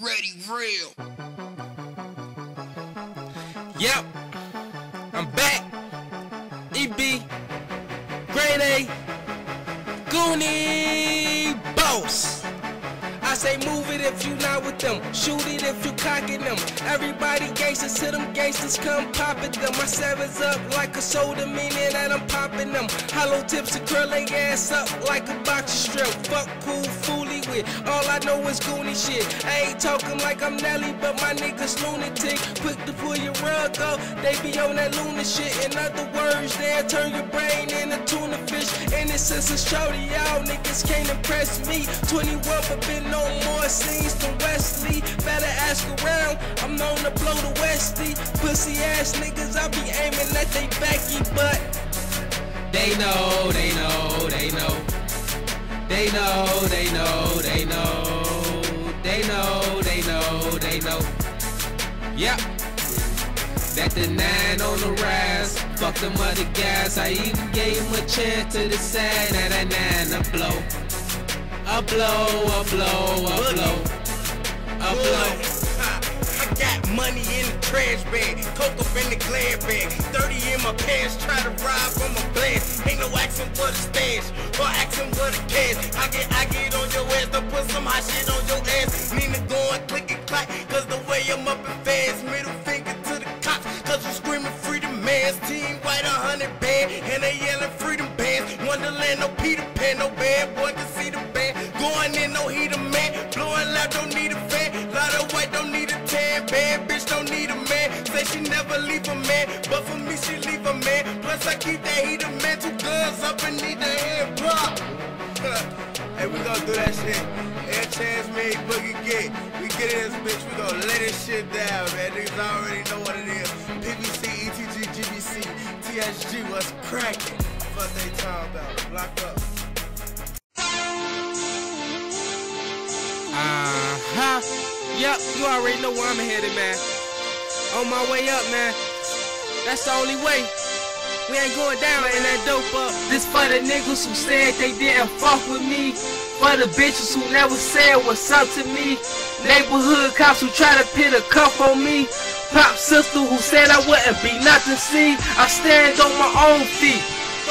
Ready, real. Yep, I'm back. EB, Grade A, Goonie Boss. I say move it if you not with them. Shoot it if you cocking them. Everybody gangsters to them gangsters come popping them. My sevens up like a soda, meaning that I'm popping them. Hollow tips and curling ass up like a boxer strip. Fuck cool fooly All I know is Goonie shit. I ain't talking like I'm Nelly, but my niggas lunatic. Quick to pull your rug up, they be on that lunatic shit. In other words, they'll turn your brain into tuna fish. Innocence is shorty, y'all niggas can't impress me. 21 but been no more scenes than Wesley. Better ask around, I'm known to blow the Westie. Pussy ass niggas, I be aiming at they Becky, but they know, they know, they know. They know, they know, they know. They know, they know, they know. Yep. That the nine on the rise. Fuck them other guys. I even gave him a chance to decide that that nine a blow. A blow, a blow, a blow. A blow. I got money in the trash bag, coke up in the glad bag, 30 in my pants, try to rob from a blast. Ain't no and they yelling freedom bands. Wonderland, no Peter Pan, no bad boy can see the band. Going in, no heater man, blowing loud, don't need a fan. Lot of white, don't need a tan. Bad bitch, don't need a man. Say she never leave a man, but for me, she leave a man. Plus, I keep that heater man, two guns up and need the head pop. hey, we gon' do that shit. Air chance made boogie gate. We get in this bitch, we gon' lay this shit down, man. Niggas already know what it is. PVC, ETG, GBC, cracking? Fuck they talking about? Lock up. Uh-huh. Yep, you already know where I'm headed, man. On my way up, man. That's the only way. We ain't going down in that dope up. This for the niggas who said they didn't fuck with me. For the bitches who never said what's up to me. Neighborhood cops who try to pit a cuff on me. Pop sister who said I wouldn't be nothing, see. I stand on my own feet.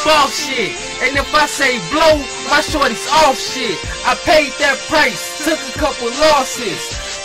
Boss shit. And if I say blow, my shorty's off shit. I paid that price, took a couple losses.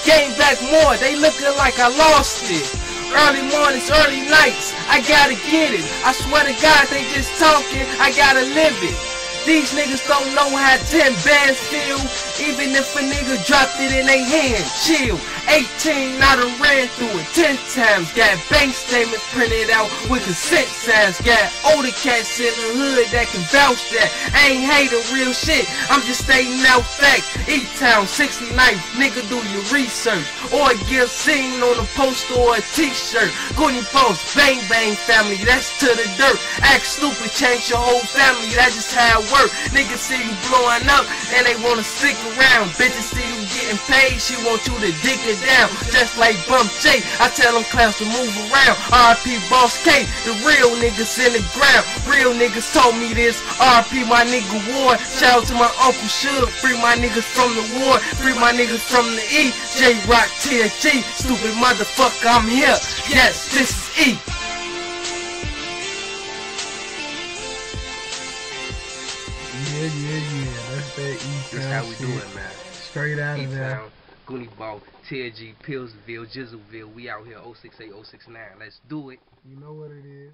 Gained back more, they looking like I lost it. Early mornings, early nights, I gotta get it. I swear to God, they just talking, I gotta live it. These niggas don't know how 10 bands feel. Even if a nigga dropped it in their hand, chill. 18, I done ran through it 10 times. Got bank statements printed out with consent signs. Got older cats in the hood that can vouch that. I ain't hating real shit, I'm just stating out facts. E-Town, 69th, nigga do your research. Or get seen on a poster or a t-shirt. Goody post, bang bang family, that's to the dirt. Act stupid, change your whole family, that's just how it work. Niggas see you blowing up and they wanna stick around. Bitches see you getting paid, she want you to dick it down. Just like Bump J, I tell them clowns to move around. RP Boss K, the real niggas in the ground. Real niggas told me this. RP my nigga Ward. Shout out to my Uncle Shug. Free my niggas from the war. Free my niggas from the E. J Rock TNT. Stupid motherfucker, I'm here. Yes, this is E. Yeah, yeah. That's that East That's how we shit. do it, man. Straight out of there. E-Town, Goonie Ball, TLG, Pillsville, Jizzleville. We out here 068, 069. Let's do it. You know what it is.